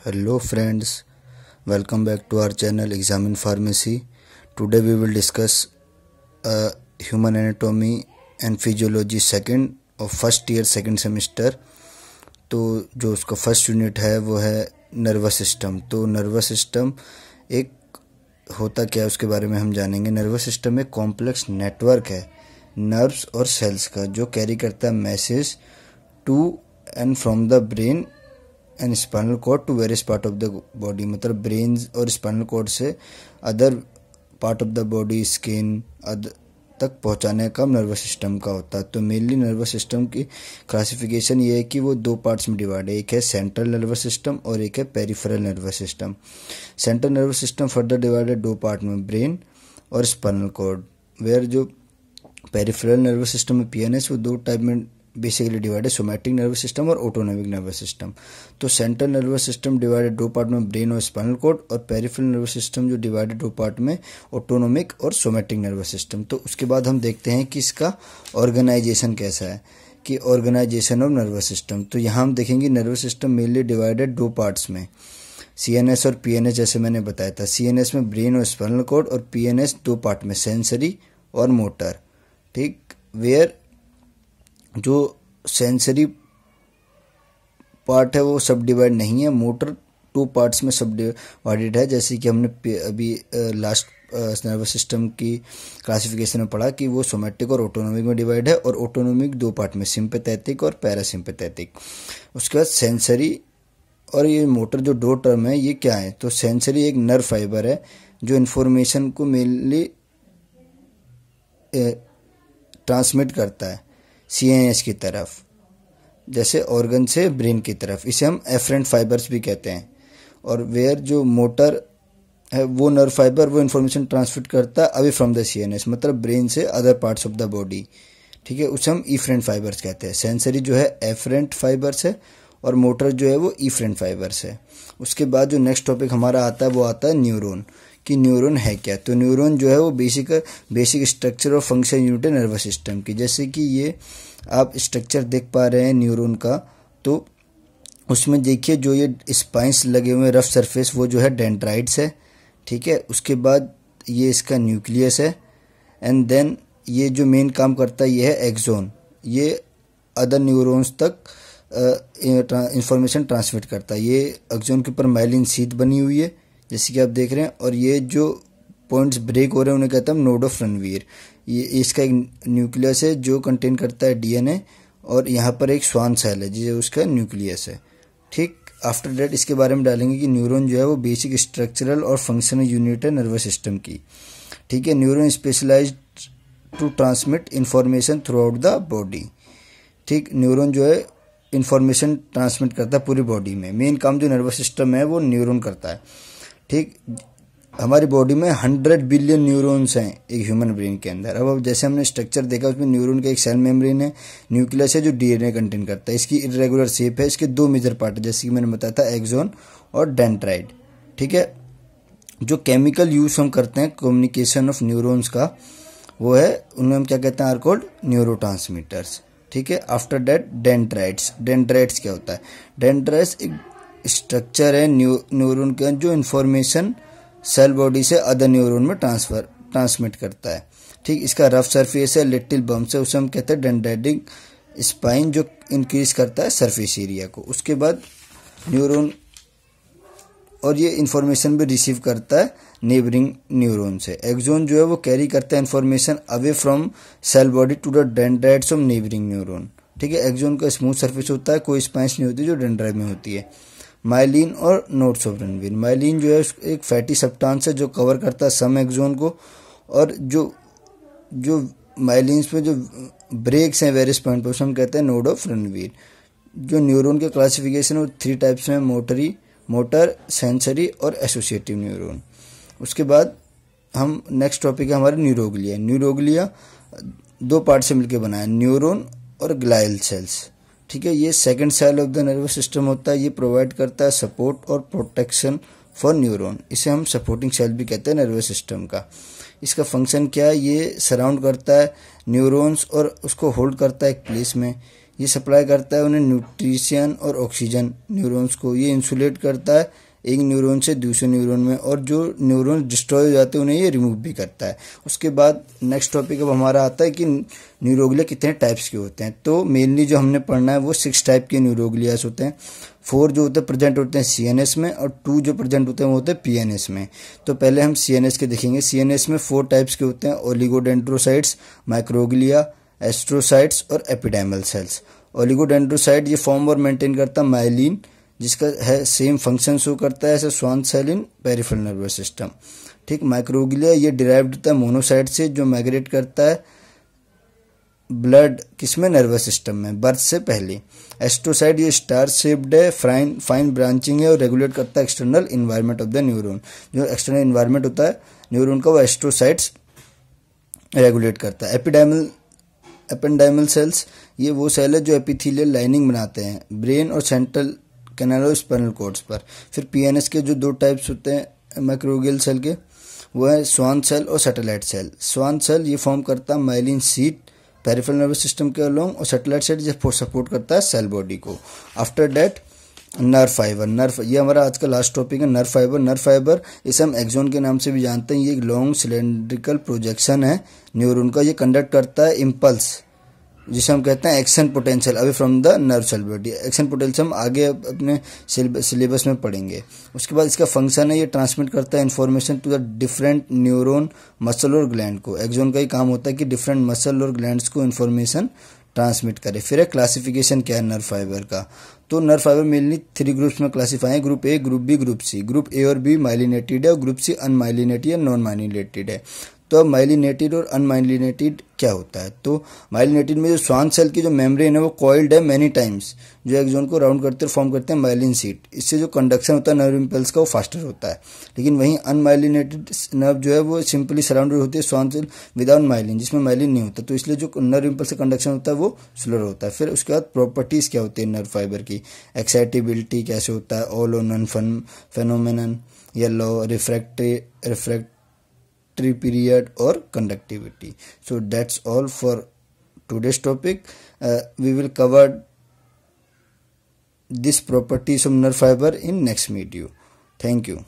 Hello friends welcome back to our channel exam in pharmacy today we will discuss human anatomy and physiology second और first year second semester तो जो उसका first unit है, वो है nervous system तो nervous system एक होता क्या है, उसके बारे में हम जानेंगे। नर्वस सिस्टम एक कॉम्प्लेक्स नेटवर्क है नर्व्स और सेल्स का, जो कैरी करता है message to and from the brain and spinal cord to various part of the body मतलब ब्रेन और स्पाइनल कॉर्ड से other part of the body skin तक पहुँचाने का नर्वस सिस्टम का होता है। तो मेनली नर्वस सिस्टम की क्लासिफिकेशन ये है कि वो दो पार्ट्स में डिवाइड है। एक है सेंट्रल नर्वस सिस्टम और एक है peripheral nervous system central nervous system further divided दो पार्ट में ब्रेन और स्पाइनल कॉर्ड वेयर जो पेरिफेरल नर्वस सिस्टम में पीएनएस वो दो टाइप में basically divided somatic nervous system और ऑटोनॉमिक नर्वस सिस्टम तो सेंट्रल नर्वस सिस्टम डिवाइडेड दो पार्ट में ब्रेन और स्पाइनल कोड और पेरिफेरल नर्वस सिस्टम जो डिवाइडेड दो पार्ट में ऑटोनॉमिक और सोमैटिक नर्वस सिस्टम तो उसके बाद हम देखते हैं कि इसका ऑर्गेनाइजेशन कैसा है, कि ऑर्गेनाइजेशन ऑफ़ नर्वस सिस्टम तो यहाँ हम देखेंगे नर्वस सिस्टम मेनली डिवाइडेड दो पार्ट्स में सी एन एस और पी एन एस जैसे मैंने बताया था। सी एन एस में ब्रेन और स्पाइनल कोड और पी एन एस दो पार्ट में सेंसरी और मोटर ठीक? वेयर जो सेंसरी पार्ट है, वो सब डिवाइड नहीं है। मोटर टू पार्ट्स में सब डिवाइडेड है। जैसे कि हमने अभी लास्ट नर्वस सिस्टम की क्लासिफिकेशन में पढ़ा कि वो सोमेटिक और ऑटोनोमिक में डिवाइड है और ऑटोनोमिक दो पार्ट में सिंपेथेटिक और पैरासिम्पेथेटिक उसके बाद सेंसरी और ये मोटर जो दो टर्म है, ये क्या है? तो सेंसरी एक नर्व फाइबर है, जो इन्फॉर्मेशन को मेनली ट्रांसमिट करता है। सीएनएस की तरफ़, जैसे ऑर्गन से ब्रेन की तरफ़, इसे हम एफरेंट फाइबर्स भी कहते हैं। और वेयर जो मोटर है, वो नर्व फाइबर वो इन्फॉर्मेशन ट्रांसमिट करता है अवे फ्रॉम द सीएनएस मतलब ब्रेन से other parts of the body ठीक है, उसे हम ईफ्रेंट फाइबर्स कहते हैं। सेंसरी जो है एफरेंट फाइबर्स है, और मोटर जो है वो ईफ्रेंट फाइबर्स है। उसके बाद जो नेक्स्ट टॉपिक हमारा आता है, वो आता है न्यूरोन कि न्यूरॉन है क्या? तो न्यूरॉन जो है वो बेसिक बेसिक स्ट्रक्चर और फ़ंक्शन यूनिट है नर्वस सिस्टम की। जैसे कि ये आप स्ट्रक्चर देख पा रहे हैं न्यूरॉन का तो उसमें देखिए जो ये स्पाइंस लगे हुए रफ सरफेस वो जो है डेंड्राइड्स है, ठीक है? उसके बाद ये इसका न्यूक्लियस है एंड देन ये जो मेन काम करता है, ये है एक्जोन ये अदर न्यूरॉन्स तक इंफॉर्मेशन ट्रांसमिट करता है। ये एक्जोन के ऊपर माइलिन सीट बनी हुई है जैसे कि आप देख रहे हैं, और ये जो पॉइंट्स ब्रेक हो रहे हैं, उन्हें कहता है नोड ऑफ़ रणवीर ये इसका एक न्यूक्लियस है जो कंटेन करता है डीएनए और यहाँ पर एक स्वान सेल है जिसे उसका न्यूक्लियस है। ठीक? आफ्टर डेट इसके बारे में डालेंगे कि न्यूरॉन जो है वो बेसिक स्ट्रक्चरल और फंक्शनल यूनिट है नर्वस सिस्टम की। ठीक है? Neuron specialise to transmit information throughout the body ठीक? न्यूरॉन जो है इंफॉर्मेशन ट्रांसमिट करता है पूरी बॉडी में। मेन काम जो नर्वस सिस्टम है, वो न्यूरॉन करता है। ठीक, हमारी बॉडी में हंड्रेड बिलियन न्यूरॉन्स हैं एक ह्यूमन ब्रेन के अंदर। अब अब जैसे हमने स्ट्रक्चर देखा, उसमें न्यूरॉन का एक सेल मेम्ब्रेन है न्यूक्लियस है जो डीएनए कंटेन करता है। इसकी इरेगुलर शेप है, इसके दो मेजर पार्ट है, जैसे कि मैंने बताया था एक्जोन और डेंट्राइड ठीक है? जो केमिकल यूज़ हम करते हैं कम्युनिकेशन ऑफ़ न्यूरोन्स का, वो है, उनमें हम क्या कहते हैं आर कोल्ड न्यूरो ठीक है? आफ्टर डेट डेंट्राइड्स डेंट्राइड्स क्या होता है? डेंट्राइड्स एक स्ट्रक्चर है न्यूरॉन के जो इन्फॉर्मेशन सेल बॉडी से अदर न्यूरॉन में ट्रांसफ़र ट्रांसमिट करता है। ठीक, इसका रफ सरफेस है लिटिल बम्स है, उसे हम कहते हैं डेंडेटिक स्पाइन जो इंक्रीज करता है सरफेस एरिया को। उसके बाद न्यूरॉन और ये इन्फॉर्मेशन भी रिसीव करता है नेबरिंग न्यूरॉन से। एक्जोन जो है वो कैरी करता है information away from cell body to the dendrites of neighbouring neuron ठीक है एक्जोन का स्मूथ सरफेस होता है, कोई स्पाइंस नहीं होती जो डेंड्राइड में होती है। माइलिन और नोट्स ऑफ़ रणवीर माइलिन जो है, एक फैटी सब्टांस है जो कवर करता है सम एक्जोन को और जो जो माइलिन्स में जो ब्रेक्स हैं वेरियस पॉइंट पर हम कहते हैं नोड ऑफ़ रणवीर जो न्यूरॉन के क्लासिफिकेशन वो थ्री टाइप्स में मोटरी मोटर सेंसरी और एसोसिएटिव न्यूरॉन उसके बाद हम नेक्स्ट टॉपिक है हमारे न्यूरोगलिया न्यूरोगलिया दो पार्ट से मिलकर बना है न्यूरॉन और ग्लाइल सेल्स ठीक है, ये second cell of the nervous system होता है, ये प्रोवाइड करता है सपोर्ट और प्रोटेक्शन फॉर न्यूरोन इसे हम सपोर्टिंग सेल भी कहते हैं नर्वस सिस्टम का। इसका फ़ंक्शन क्या है? ये सराउंड करता है न्यूरोन्स और उसको होल्ड करता है एक प्लेस में। ये सप्लाई करता है उन्हें न्यूट्रिशन और ऑक्सीजन न्यूरॉन्स को। ये इंसुलेट करता है एक न्यूरॉन से दूसरे न्यूरॉन में, और जो न्यूरॉन डिस्ट्रॉय हो जाते हैं, उन्हें ये रिमूव भी करता है। उसके बाद नेक्स्ट टॉपिक अब हमारा आता है कि न्यूरोगलिया कितने टाइप्स के होते हैं। तो मेनली जो हमने पढ़ना है, वो सिक्स टाइप के न्यूरोग्लियास होते हैं। फोर जो होते हैं प्रेजेंट होते हैं सीएनएस में, और टू जो प्रेजेंट होते हैं, वो होते हैं पी में। तो पहले हम सीएनएस के देखेंगे। सीएनएस में फोर टाइप्स के होते हैं ओलिगोडेंड्रोसाइट्स माइक्रोगलिया एस्ट्रोसाइट्स और एपिडेमल सेल्स ओलिगोडेंड्रोसाइट ये फॉर्म और मेंटेन करता है माइलिन जिसका है सेम फ़ंक्शन शो करता है, ऐसे Schwann cell in peripheral nervous system ठीक माइक्रोग्लिया ये डिराइव्ड होता है मोनोसाइड से, जो माइग्रेट करता है ब्लड किसमें? नर्वस सिस्टम में बर्थ से पहले। एस्ट्रोसाइड ये स्टार शेप्ड है फाइन फाइन ब्रांचिंग है और रेगुलेट करता है external environment of the neuron जो एक्सटर्नल इन्वायरमेंट होता है न्यूरोन का वो एस्ट्रोसाइड्स रेगुलेट करता है। एपिडाइमल एपेंडाइमल सेल्स ये वो सेल है जो एपिथीलियल लाइनिंग बनाते हैं। ब्रेन और सेंट्रल कैनालो स्पाइनल कोड्स पर। फिर पीएनएस के जो दो टाइप्स होते हैं माइक्रोगियल सेल के, वो है स्वान सेल और सैटेलाइट सेल स्वान सेल ये फॉर्म करता है myelin sheath peripheral nervous system के अलोंग और सैटेलाइट सेल जो सपोर्ट करता है सेल बॉडी को। After that nerve fibre nerve ये हमारा आज का लास्ट टॉपिक है नर्व फाइबर नर्व फाइबर इसे हम एक्जोन के नाम से भी जानते हैं। ये एक लॉन्ग सिलेंड्रिकल प्रोजेक्शन है न्यूरोन का। ये कंडक्ट करता है इम्पल्स जिसे हम कहते हैं action potential away from the nerve cell body action potential हम आगे अपने सिलेबस में पढ़ेंगे। उसके बाद इसका फ़ंक्शन है, ये ट्रांसमिट करता है information to the different neuron muscle और ग्लैंड को। एक्जोन का ही काम होता है कि डिफरेंट मसल और ग्लैंड को इन्फॉर्मेशन ट्रांसमिट करे। फिर एक क्लासिफिकेशन क्या है नर्व फाइबर का। तो nerve fibre mainly three groups में क्लासीफाई है। Group A group B group C group A और बी माइलिनेटेड है और ग्रुप सी अनमाइलिनेटेड या नॉन माइलिनेटेड है। तो अब माइलिनेटेड और अनमाइलिनेटेड क्या होता है? तो माइलिनेटेड में जो स्वान सेल की जो मेम्ब्रेन है, वो कॉइल्ड है मेनी टाइम्स जो एक्जोन को राउंड करते फॉर्म करते हैं माइलिन सीट इससे जो कंडक्शन होता है नर्व इम्पल्स का, वो फास्टर होता है. लेकिन वहीं अनमाइलिनेटेड नर्व जो है, वो सिंपली सराउंडेड होती है स्वान सेल विदाउट माइलिन जिसमें माइलिन नहीं होता. तो इसलिए जो नर्व इम्पल्स का कंडक्शन होता है, वो स्लोर होता है. फिर उसके बाद प्रॉपर्टीज़ क्या होती है नर्व फाइबर की? एक्साइटेबिलिटी कैसे होता है? All or none phenomenon yellow refractory refract period or conductivity. So that's all for today's topic. Uh, we will cover this properties of nerve fiber in next video. Thank you